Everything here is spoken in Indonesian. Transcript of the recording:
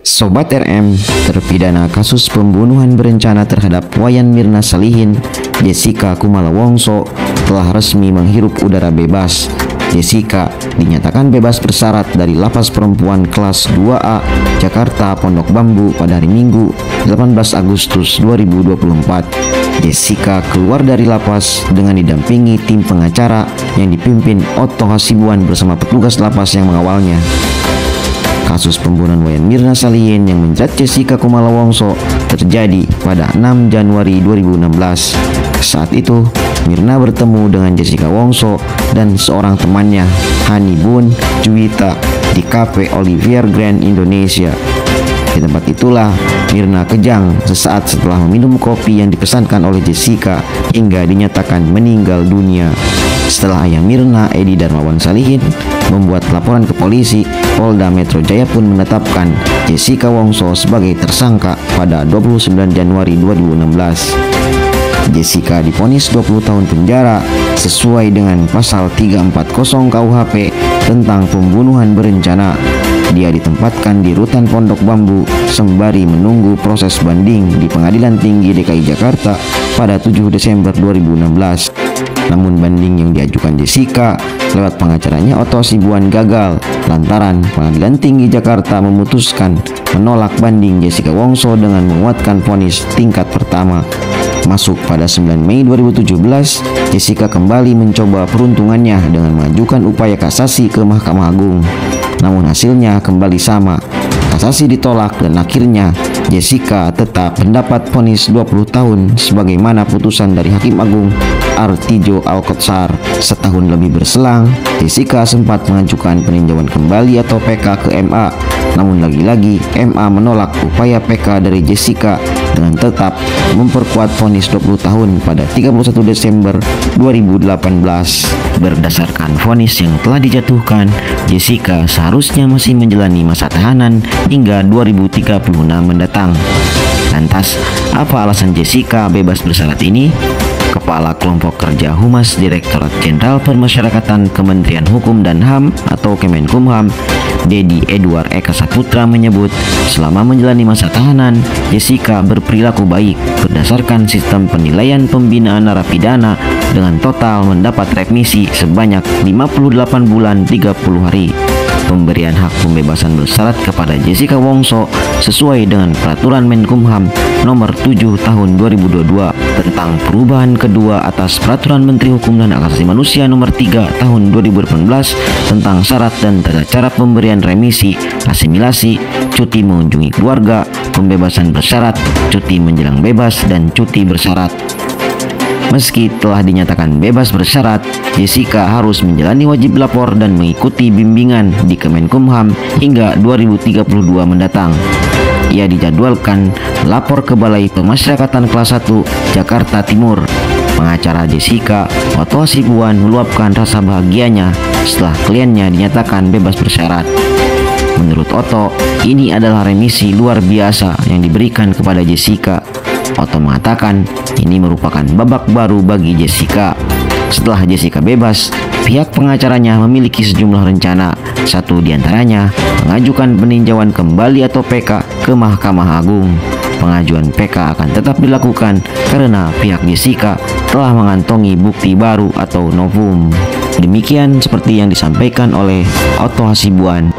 Sobat RM, terpidana kasus pembunuhan berencana terhadap Wayan Mirna Salihin, Jessica Kumala Wongso, telah resmi menghirup udara bebas. Jessica dinyatakan bebas bersyarat dari lapas perempuan kelas 2A Jakarta Pondok Bambu pada hari Minggu 18 Agustus 2024. Jessica keluar dari lapas dengan didampingi tim pengacara yang dipimpin Otto Hasibuan bersama petugas lapas yang mengawalnya. Kasus pembunuhan Wayan Mirna Salihin yang menjerat Jessica Kumala Wongso terjadi pada 6 Januari 2016. Saat itu, Mirna bertemu dengan Jessica Wongso dan seorang temannya, Hani Bun Juwita, di Cafe Olivier Grand Indonesia. Di tempat itulah Mirna kejang sesaat setelah meminum kopi yang dipesankan oleh Jessica hingga dinyatakan meninggal dunia. Setelah ayah Mirna, Edi Darmawan Salihin, membuat laporan ke polisi, Polda Metro Jaya pun menetapkan Jessica Wongso sebagai tersangka pada 29 Januari 2016. Jessica difonis 20 tahun penjara sesuai dengan pasal 340 KUHP tentang pembunuhan berencana. Dia ditempatkan di rutan Pondok Bambu sembari menunggu proses banding di Pengadilan Tinggi DKI Jakarta pada 7 Desember 2016. Namun banding yang diajukan Jessica lewat pengacaranya Otto Sibuan gagal lantaran Pengadilan Tinggi Jakarta memutuskan menolak banding Jessica Wongso dengan menguatkan vonis tingkat pertama. Masuk pada 9 Mei 2017, Jessica kembali mencoba peruntungannya dengan mengajukan upaya kasasi ke Mahkamah Agung. Namun hasilnya kembali sama. Kasasi ditolak dan akhirnya Jessica tetap mendapat vonis 20 tahun sebagaimana putusan dari Hakim Agung Artijo Alkotsar. Setahun lebih berselang, Jessica sempat mengajukan peninjauan kembali atau PK ke MA. Namun lagi-lagi MA menolak upaya PK dari Jessica dengan tetap memperkuat vonis 20 tahun pada 31 Desember 2018. Berdasarkan vonis yang telah dijatuhkan, Jessica seharusnya masih menjalani masa tahanan hingga 2036 mendatang. Lantas, apa alasan Jessica bebas bersyarat ini? Kepala Kelompok Kerja Humas Direktorat Jenderal Permasyarakatan Kementerian Hukum dan HAM atau Kemenkumham, Dedi Edward Eka Saputra menyebut selama menjalani masa tahanan, Jessica berperilaku baik berdasarkan sistem penilaian pembinaan narapidana dengan total mendapat remisi sebanyak 58 bulan 30 hari pemberian hak pembebasan bersyarat kepada Jessica Wongso sesuai dengan peraturan Menkumham nomor 7 tahun 2022 tentang perubahan kedua atas peraturan Menteri Hukum dan Hak Asasi Manusia nomor 3 tahun 2018 tentang syarat dan tata cara pemberian remisi, asimilasi, cuti mengunjungi keluarga, pembebasan bersyarat, cuti menjelang bebas dan cuti bersyarat. Meski telah dinyatakan bebas bersyarat, Jessica harus menjalani wajib lapor dan mengikuti bimbingan di Kemenkumham hingga 2032 mendatang. Ia dijadwalkan lapor ke Balai Pemasyarakatan Kelas 1 Jakarta Timur. Pengacara Jessica, Otto Sibuan meluapkan rasa bahagianya setelah kliennya dinyatakan bebas bersyarat. Menurut Otto, ini adalah remisi luar biasa yang diberikan kepada Jessica Otto mengatakan ini merupakan babak baru bagi Jessica. Setelah Jessica bebas, pihak pengacaranya memiliki sejumlah rencana. Satu di antaranya mengajukan peninjauan kembali atau PK ke Mahkamah Agung. Pengajuan PK akan tetap dilakukan karena pihak Jessica telah mengantongi bukti baru atau novum. Demikian seperti yang disampaikan oleh Otto Hasibuan.